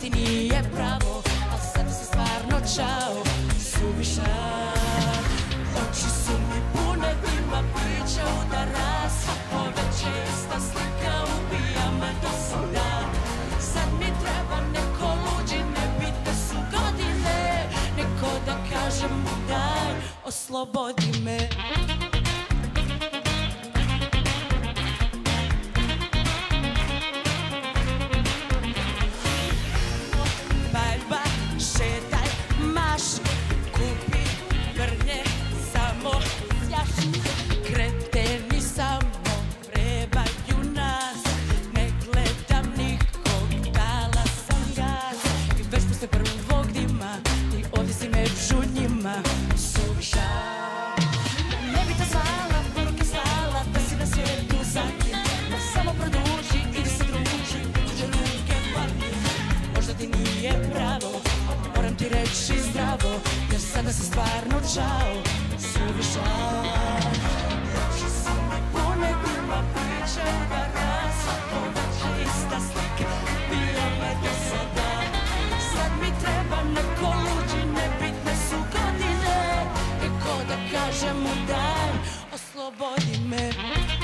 ti nije pravo A sam si stvarno čao. Suviša Oči su mi pune Ima priča udara Svako večer ista slika Ubija me do sna Sad mi treba neko luđi Ne bite su godine Neko da kažem mu daj Oslobodi me. Reći zdravo Jer sada si stvarno čao Suviša Oči su mi pune dima Priča da rasa Poveća ista slika. Bila me do sada. Sad mi treba neko luđi Nebitne su godine. I ko da kaže mu daj Oslobodi me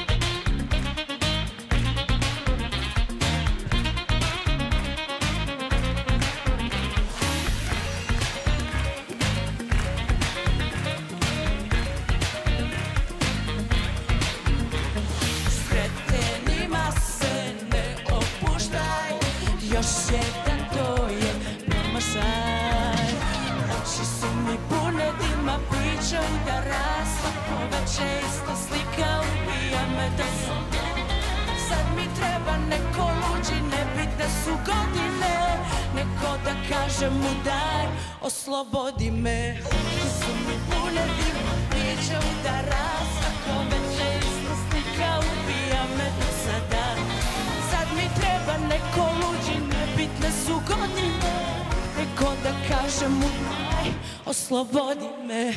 Jedan to je promašaj Oči su mi pune dima Pričaju da rasla Poveće ista slika Ubija me da sam Sad mi treba neko luđi Nebitne su godine. Neko da kaže mu daj Oslobodi me. Oči su mi pune dima čemu, aj, oslobodi me.